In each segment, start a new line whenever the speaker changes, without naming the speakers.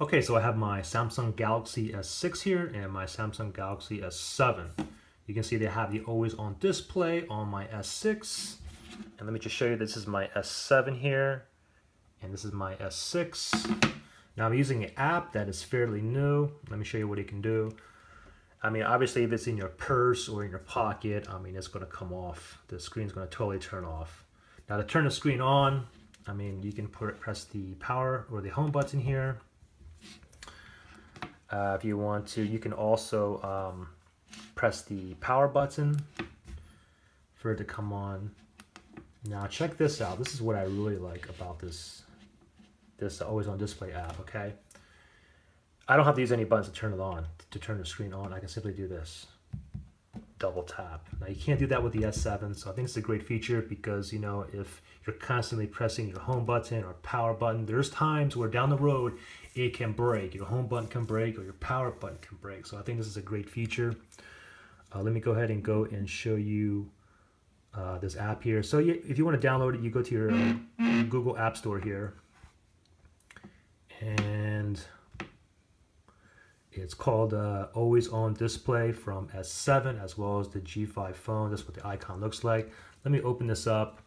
Okay, so I have my Samsung Galaxy S6 here and my Samsung Galaxy S7. You can see they have the always on display on my S6. And let me just show you, this is my S7 here, and this is my S6. Now I'm using an app that is fairly new. Let me show you what it can do. I mean, obviously if it's in your purse or in your pocket, I mean, it's gonna come off. The screen's gonna totally turn off. Now to turn the screen on, I mean, you can put, press the power or the home button here. Uh, if you want to, you can also um, press the power button for it to come on. Now check this out. This is what I really like about this this always on display app, okay? I don't have to use any buttons to turn it on, to turn the screen on. I can simply do this, double tap. Now you can't do that with the S7, so I think it's a great feature because, you know, if you're constantly pressing your home button or power button, there's times where down the road it can break. Your home button can break or your power button can break. So I think this is a great feature. Uh, let me go ahead and go and show you uh, this app here. So you, if you want to download it, you go to your uh, Google App Store here. And it's called uh, Always On Display from S7 as well as the G5 phone. That's what the icon looks like. Let me open this up.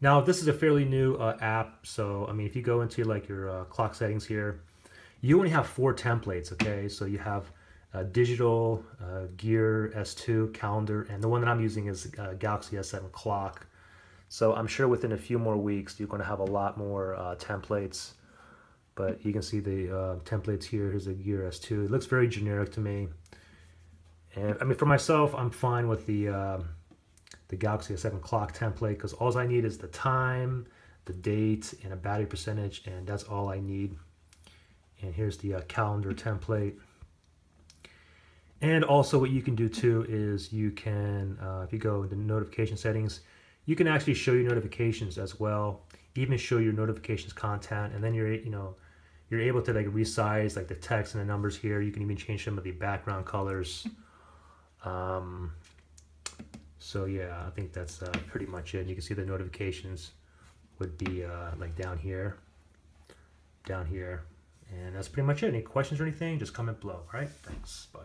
Now this is a fairly new uh, app. So I mean, if you go into like your uh, clock settings here, you only have four templates, okay? So you have uh, digital, uh, gear, S2, calendar, and the one that I'm using is uh, Galaxy S7 clock. So I'm sure within a few more weeks, you're gonna have a lot more templates, but you can see the uh, templates here. Here's the gear S2. It looks very generic to me. And I mean, for myself, I'm fine with the, um, the Galaxy S7 clock template because all I need is the time, the date, and a battery percentage, and that's all I need. And here's the uh, calendar template. And also what you can do too is you can, uh, if you go into notification settings, you can actually show your notifications as well, even show your notifications content. And then you're, you know, you're able to like resize like the text and the numbers here. You can even change some of the background colors. Um, so yeah, I think that's uh, pretty much it. You can see the notifications would be uh, like down here, down here. And that's pretty much it. Any questions or anything, just comment below. All right, thanks. Bye.